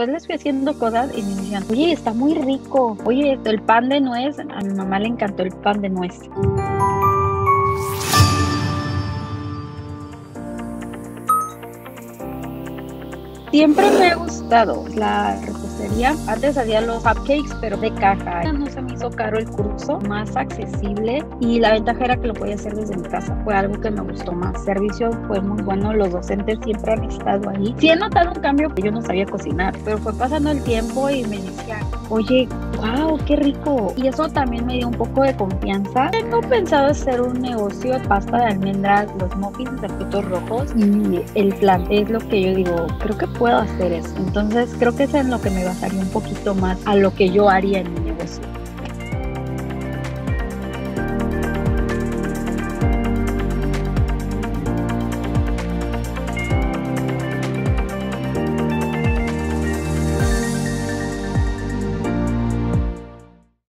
después les fui haciendo cosas y me decían, oye, está muy rico. Oye, el pan de nuez, a mi mamá le encantó el pan de nuez. Siempre me ha gustado la repostería. Antes hacía los cupcakes, pero de caja. No se me hizo caro el curso, más accesible y la ventaja era que lo podía hacer desde mi casa. Fue algo que me gustó más. El servicio fue muy bueno, los docentes siempre han estado ahí. Sí he notado un cambio yo no sabía cocinar, pero fue pasando el tiempo y me decían, oye, wow, qué rico. Y eso también me dio un poco de confianza. Tengo pensado hacer un negocio de pasta de almendras, los muffins de frutos rojos y el plan es lo que yo digo, creo que puedo hacer eso. Entonces creo que es en lo que me basaría un poquito más a lo que yo haría en mi.